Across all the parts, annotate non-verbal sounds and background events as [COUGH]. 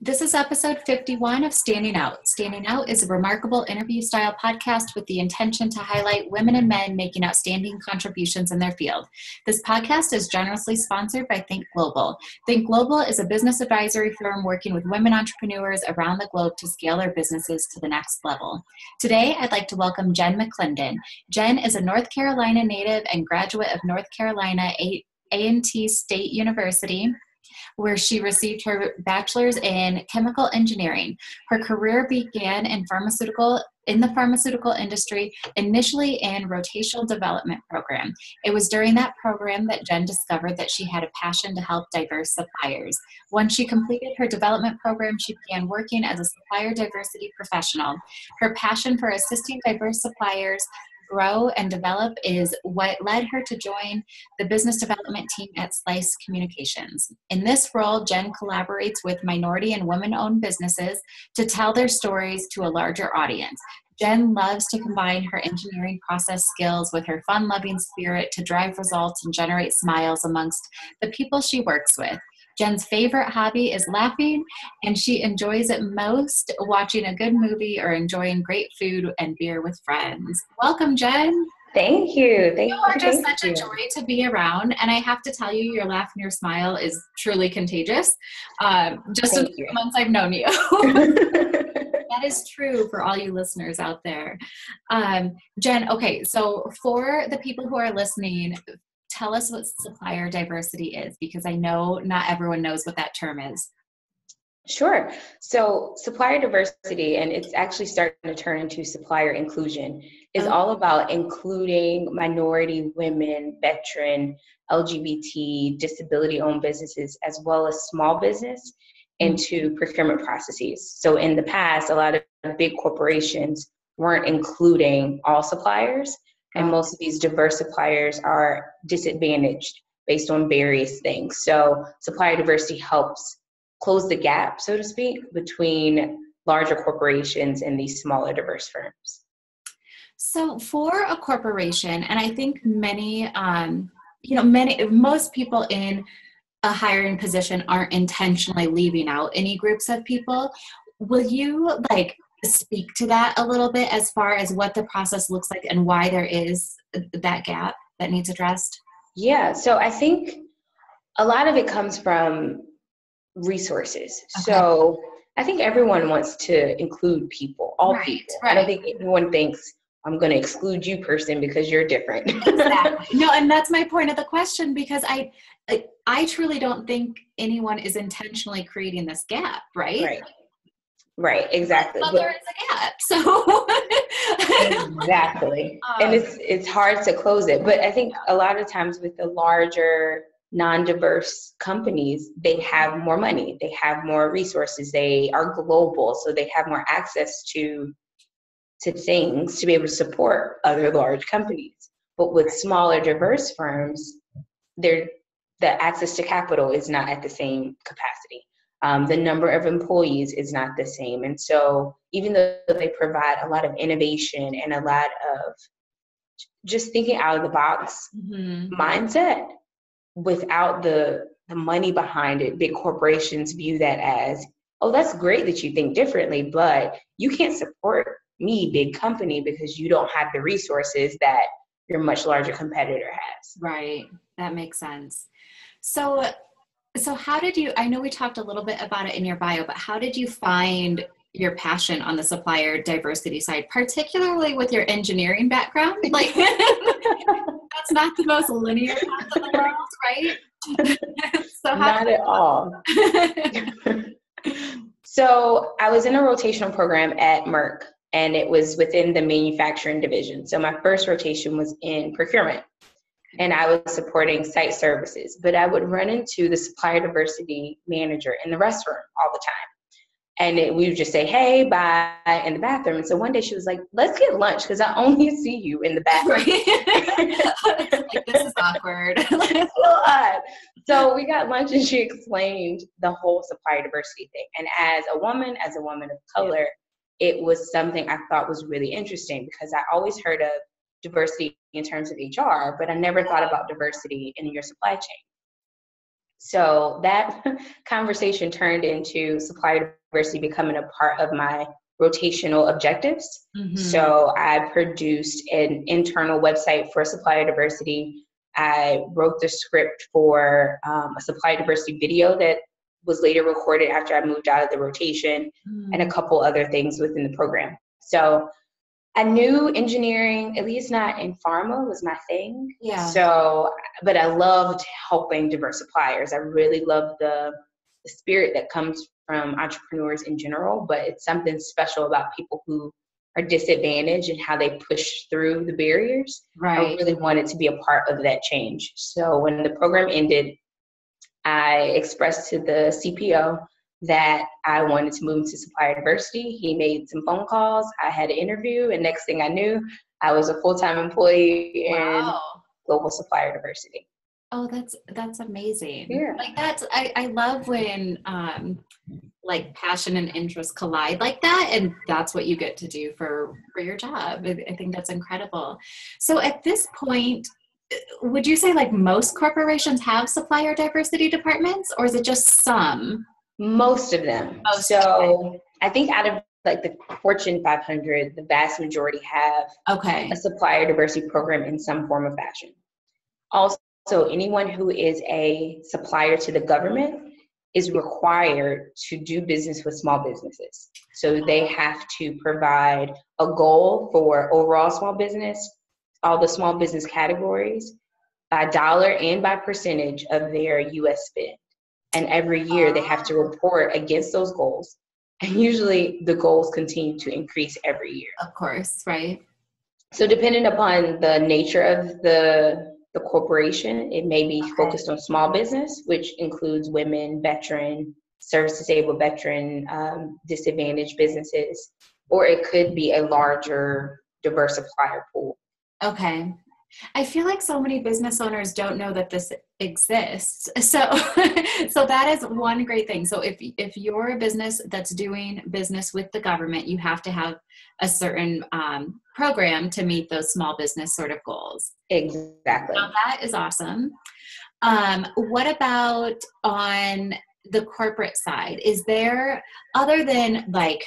This is episode 51 of Standing Out. Standing Out is a remarkable interview style podcast with the intention to highlight women and men making outstanding contributions in their field. This podcast is generously sponsored by Think Global. Think Global is a business advisory firm working with women entrepreneurs around the globe to scale their businesses to the next level. Today, I'd like to welcome Jenn McClendon. Jenn is a North Carolina native and graduate of North Carolina A&T State University where she received her bachelor's in chemical engineering. Her career began in pharmaceutical in the pharmaceutical industry, initially in rotational development program. It was during that program that Jenn discovered that she had a passion to help diverse suppliers. Once she completed her development program, she began working as a supplier diversity professional. Her passion for assisting diverse suppliers grow and develop is what led her to join the business development team at Slice Communications. In this role, Jenn collaborates with minority and women owned businesses to tell their stories to a larger audience. Jenn loves to combine her engineering process skills with her fun loving spirit to drive results and generate smiles amongst the people she works with. Jenn's favorite hobby is laughing, and she enjoys it most watching a good movie or enjoying great food and beer with friends. Welcome, Jenn. Thank you. Thank you You are just such you. a joy to be around. And I have to tell you, your laugh and your smile is truly contagious. Um, just in the months I've known you. [LAUGHS] [LAUGHS] that is true for all you listeners out there. Um, Jenn, okay, so for the people who are listening, tell us what supplier diversity is because I know not everyone knows what that term is. Sure. So, supplier diversity, and it's actually starting to turn into supplier inclusion, is oh. all about including minority, women, veteran, LGBT, disability owned businesses, as well as small business into mm-hmm. procurement processes. So, in the past, a lot of big corporations weren't including all suppliers and most of these diverse suppliers are disadvantaged based on various things. So supplier diversity helps close the gap, so to speak, between larger corporations and these smaller diverse firms. So for a corporation, and I think many, um, you know, many, most people in a hiring position aren't intentionally leaving out any groups of people. Will you like speak to that a little bit as far as what the process looks like and why there is that gap that needs addressed? Yeah, so I think a lot of it comes from resources. Okay. So I think everyone wants to include people, all right, people. Right. I don't think anyone thinks I'm going to exclude you person because you're different. [LAUGHS] exactly. No, and that's my point of the question because I, I I truly don't think anyone is intentionally creating this gap, right? Right. Right, exactly. But there is a gap. So [LAUGHS] Exactly. Um, and it's it's hard to close it. But I think a lot of times with the larger non-diverse companies, they have more money, they have more resources, they are global, so they have more access to to things to be able to support other large companies. But with smaller diverse firms, they the access to capital is not at the same capacity um, the number of employees is not the same. And so, even though they provide a lot of innovation and a lot of just thinking out of the box mm-hmm. mindset, without the the money behind it, big corporations view that as, oh, that's great that you think differently, but you can't support me, big company, because you don't have the resources that your much larger competitor has. Right. That makes sense. So so, how did you? I know we talked a little bit about it in your bio, but how did you find your passion on the supplier diversity side, particularly with your engineering background? [LAUGHS] Like, that's not the most linear path in the world, right? [LAUGHS] so, not at all. [LAUGHS] so, I was in a rotational program at Merck, and it was within the manufacturing division. So, my first rotation was in procurement and I was supporting site services. But I would run into the supplier diversity manager in the restroom all the time. And it, we would just say, hey, bye, in the bathroom. And so one day she was like, let's get lunch because I only [LAUGHS] see you in the bathroom. [LAUGHS] like, this is awkward. [LAUGHS] it's a little odd. So we got lunch and she explained the whole supplier diversity thing. And as a woman, as a woman of color, it was something I thought was really interesting because I always heard of diversity in terms of HR, but I never thought about diversity in your supply chain. So that [LAUGHS] conversation turned into supplier diversity becoming a part of my rotational objectives. Mm-hmm. So I produced an internal website for supplier diversity. I wrote the script for um, a supplier diversity video that was later recorded after I moved out of the rotation, mm-hmm. and a couple other things within the program. So I knew engineering, at least not in pharma, was my thing. Yeah. So, but I loved helping diverse suppliers. I really love the, the spirit that comes from entrepreneurs in general, but it's something special about people who are disadvantaged and how they push through the barriers. Right. I really wanted to be a part of that change. So when the program ended, I expressed to the CPO that I wanted to move into supplier diversity. He made some phone calls. I had an interview, and next thing I knew, I was a full time employee wow. in global supplier diversity. Oh, that's that's amazing. Yeah. Like that's I, I love when um like passion and interest collide like that and that's what you get to do for for your job. I, I think that's incredible. So at this point would you say like most corporations have supplier diversity departments or is it just some? Most of them. Most so I think out of like the Fortune 500, the vast majority have okay a supplier diversity program in some form of fashion. Also, anyone who is a supplier to the government is required to do business with small businesses. So they have to provide a goal for overall small business, all the small business categories, by dollar and by percentage of their US spend. And every year they have to report against those goals. And usually the goals continue to increase every year. Of course, right? So depending upon the nature of the the corporation, it may be focused on small business, which includes women, veteran, service disabled veteran, um, disadvantaged businesses, or it could be a larger diverse supplier pool. Okay. I feel like so many business owners don't know that this exists. [LAUGHS] So so that is one great thing. So if if you're a business that's doing business with the government, you have to have a certain um, program to meet those small business sort of goals. Exactly. So that is awesome. Um, what about on the corporate side? Is there other than like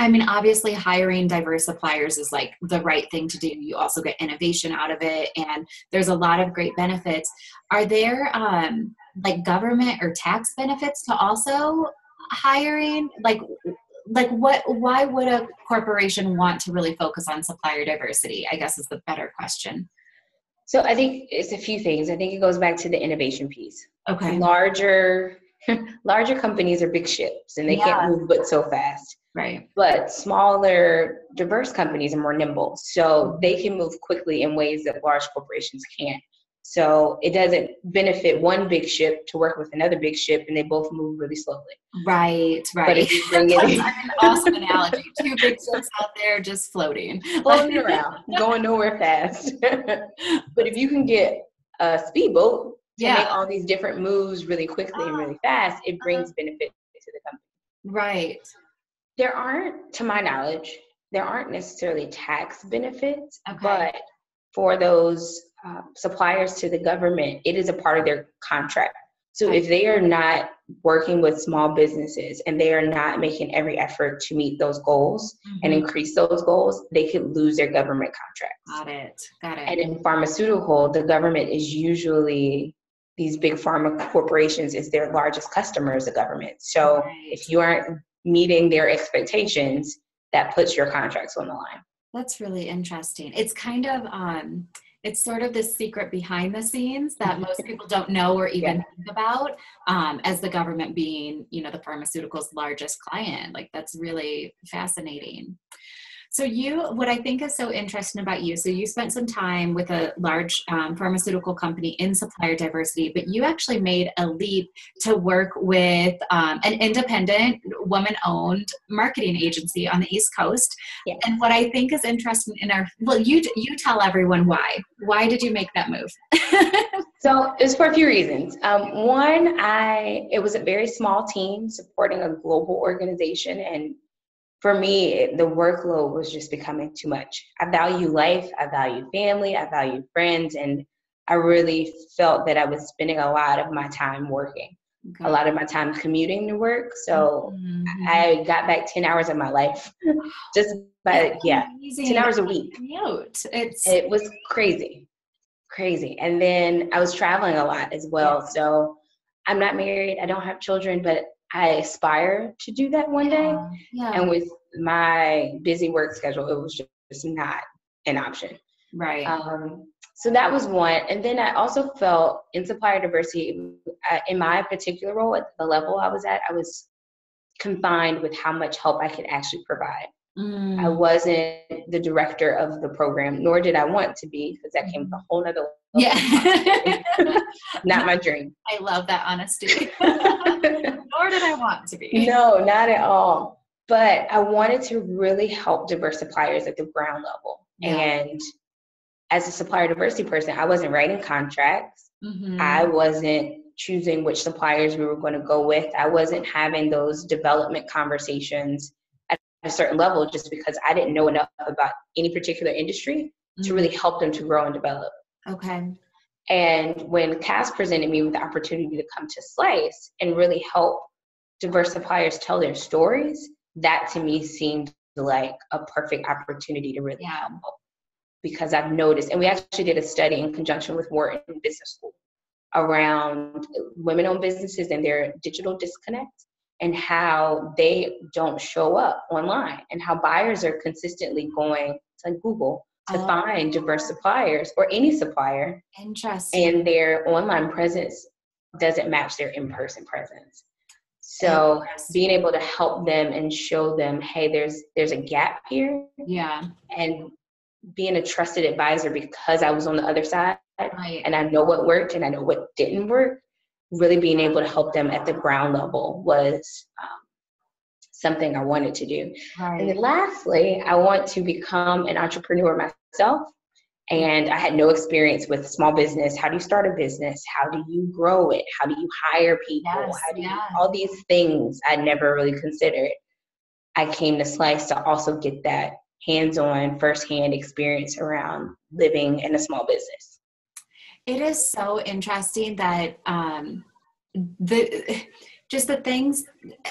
I mean, obviously, hiring diverse suppliers is like the right thing to do. You also get innovation out of it, and there's a lot of great benefits. Are there um, like government or tax benefits to also hiring? Like, like what? Why would a corporation want to really focus on supplier diversity? I guess is the better question. So I think it's a few things. I think it goes back to the innovation piece. Okay. Larger, [LAUGHS] larger companies are big ships, and they yeah. can't move but so fast Right. But smaller, diverse companies are more nimble. So mm-hmm. they can move quickly in ways that large corporations can't. So it doesn't benefit one big ship to work with another big ship and they both move really slowly. Right, right. But if you bring [LAUGHS] That's an awesome analogy. Two big ships out there just floating. [LAUGHS] Floating around, going nowhere fast. but if you can get a speedboat yeah. make all these different moves really quickly and really fast, it brings benefit to the company. Right. There aren't, to my knowledge, there aren't necessarily tax benefits, okay. but for those uh, suppliers to the government, it is a part of their contract. So if they are not working with small businesses and they are not making every effort to meet those goals mm-hmm. and increase those goals, they could lose their government contracts. Got it. Got it. And in pharmaceutical, the government is usually these big pharma corporations is their largest customer is the government. So right. if you aren't meeting their expectations, that puts your contracts on the line. That's really interesting. It's kind of um it's sort of this secret behind the scenes that [LAUGHS] most people don't know or even yeah. think about um, as the government being you know the pharmaceuticals largest client like that's really fascinating so you, what I think is so interesting about you, so you spent some time with a large um, pharmaceutical company in supplier diversity, but you actually made a leap to work with um, an independent, woman-owned marketing agency on the East Coast. Yes. And what I think is interesting in our, well, you you tell everyone why. Why did you make that move? [LAUGHS] so it's for a few reasons. Um, one, I it was a very small team supporting a global organization and for me, the workload was just becoming too much. I value life, I value family, I value friends, and I really felt that I was spending a lot of my time working, okay. a lot of my time commuting to work. So mm-hmm. I got back 10 hours of my life [LAUGHS] just by, yeah, 10 hours a week. Commute. It's, it was crazy, crazy. And then I was traveling a lot as well. Yeah. So I'm not married, I don't have children, but I aspire to do that one day. Yeah. And with my busy work schedule, it was just not an option. Right. Um, so that was one. And then I also felt in supplier diversity, uh, in my particular role at the level I was at, I was confined with how much help I could actually provide. Mm. I wasn't the director of the program, nor did I want to be, because that came with a whole nother yeah. [LAUGHS] not my dream. I love that honesty. [LAUGHS] nor did I want to be. No, not at all. But I wanted to really help diverse suppliers at the ground level. Yeah. And as a supplier diversity person, I wasn't writing contracts. Mm-hmm. I wasn't choosing which suppliers we were going to go with. I wasn't having those development conversations at a certain level just because I didn't know enough about any particular industry mm-hmm. to really help them to grow and develop. Okay. And when Cass presented me with the opportunity to come to Slice and really help diverse suppliers tell their stories, that to me seemed like a perfect opportunity to really yeah. help because I've noticed, and we actually did a study in conjunction with Wharton Business School around women owned businesses and their digital disconnect and how they don't show up online and how buyers are consistently going to Google to oh. find diverse suppliers or any supplier. Interesting. And their online presence doesn't match their in person presence. So being able to help them and show them, hey, there's there's a gap here. Yeah. And being a trusted advisor because I was on the other side right. and I know what worked and I know what didn't work. Really being able to help them at the ground level was um, something I wanted to do. Right. And then lastly, I want to become an entrepreneur myself. And I had no experience with small business. How do you start a business? How do you grow it? How do you hire people? Yes, How do you, all these things I never really considered. I came to Slice to also get that hands-on firsthand experience around living in a small business it is so interesting that um, the just the things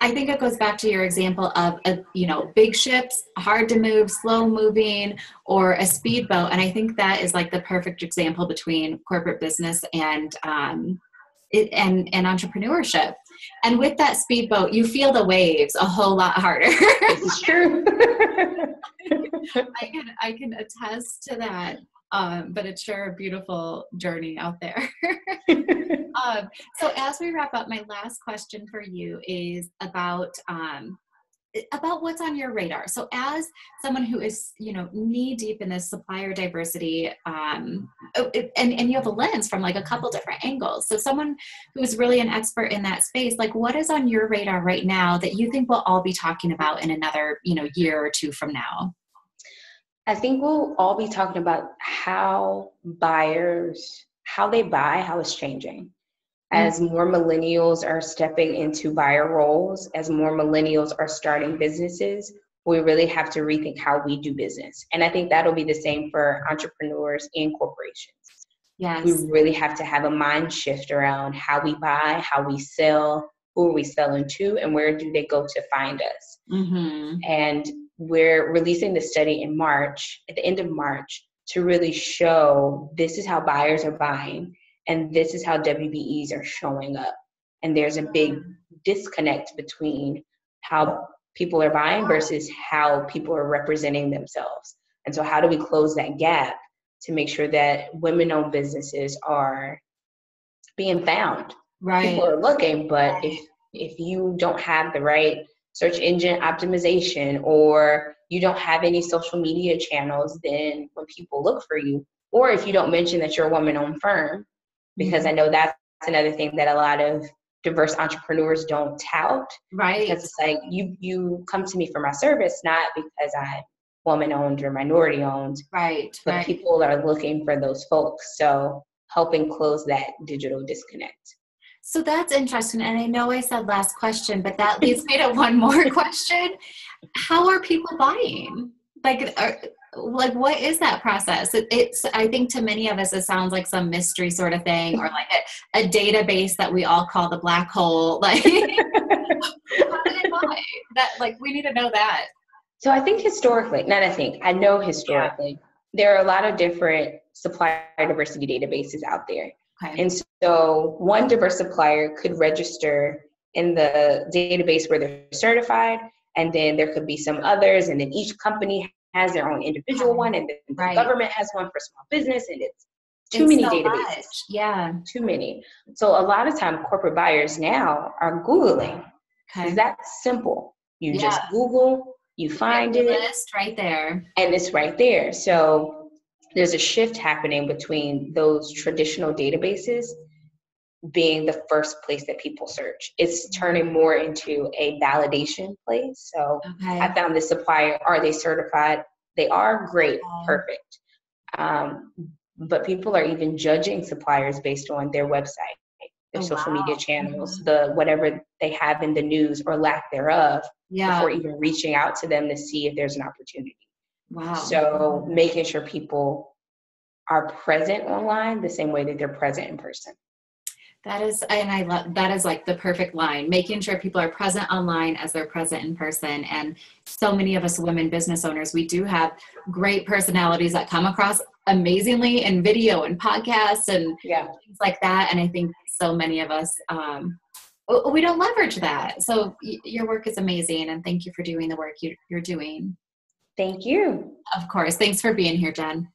i think it goes back to your example of a, you know big ships hard to move slow moving or a speedboat. And i think that is like the perfect example between corporate business and um, it, and and entrepreneurship. And with that speedboat you feel the waves a whole lot harder. It's true. [LAUGHS] I can I can attest to that. Um, but it's sure a beautiful journey out there. [LAUGHS] [LAUGHS] um, so as we wrap up, my last question for you is about um, about what's on your radar. So as someone who is, you know, knee deep in this supplier diversity, um, oh, and, and you have a lens from like a couple different angles. So someone who is really an expert in that space, like what is on your radar right now that you think we'll all be talking about in another, you know, year or two from now? I think we'll all be talking about how buyers, how they buy, how it's changing. As mm-hmm. more millennials are stepping into buyer roles, as more millennials are starting businesses, we really have to rethink how we do business. And I think that'll be the same for entrepreneurs and corporations. Yes. We really have to have a mind shift around how we buy, how we sell, who are we selling to, and where do they go to find us. Mm-hmm. And we're releasing the study in March, at the end of March, to really show this is how buyers are buying and this is how WBEs are showing up. And there's a big disconnect between how people are buying versus how people are representing themselves. And so, how do we close that gap to make sure that women owned businesses are being found? Right. People are looking, but if if you don't have the right search engine optimization or you don't have any social media channels, then when people look for you, or if you don't mention that you're a woman owned firm, because mm-hmm. I know that's another thing that a lot of diverse entrepreneurs don't tout. Right. Because it's like you you come to me for my service not because I'm woman owned or minority owned. Right. But right. people are looking for those folks. So helping close that digital disconnect. So that's interesting. And I know I said last question, but that leads me to one more [LAUGHS] question. How are people buying? Like, are, like what is that process it, it's i think to many of us it sounds like some mystery sort of thing or like a, a database that we all call the black hole [LAUGHS] like that like we need to know that so i think historically not i think i know historically yeah. there are a lot of different supplier diversity databases out there okay. and so one diverse supplier could register in the database where they're certified and then there could be some others and then each company has their own individual one, and then the right. government has one for small business, and it's too it's many so databases. Much. Yeah, too many. So a lot of time, corporate buyers now are googling. Okay. That's simple. You yeah. just Google, you find it, list right there, and it's right there. So there's a shift happening between those traditional databases being the first place that people search. It's turning more into a validation place. So okay. I found this supplier. Are they certified? They are great, perfect. Um, but people are even judging suppliers based on their website, their oh, social wow. media channels, mm-hmm. the whatever they have in the news or lack thereof, yeah. before even reaching out to them to see if there's an opportunity. Wow. So making sure people are present online the same way that they're present in person. That is, and I love that is like the perfect line, making sure people are present online as they're present in person. And so many of us women business owners, we do have great personalities that come across amazingly in video and podcasts and yeah. things like that. And I think so many of us, um, we don't leverage that. So your work is amazing. And thank you for doing the work you, you're doing. Thank you. Of course. Thanks for being here, Jenn.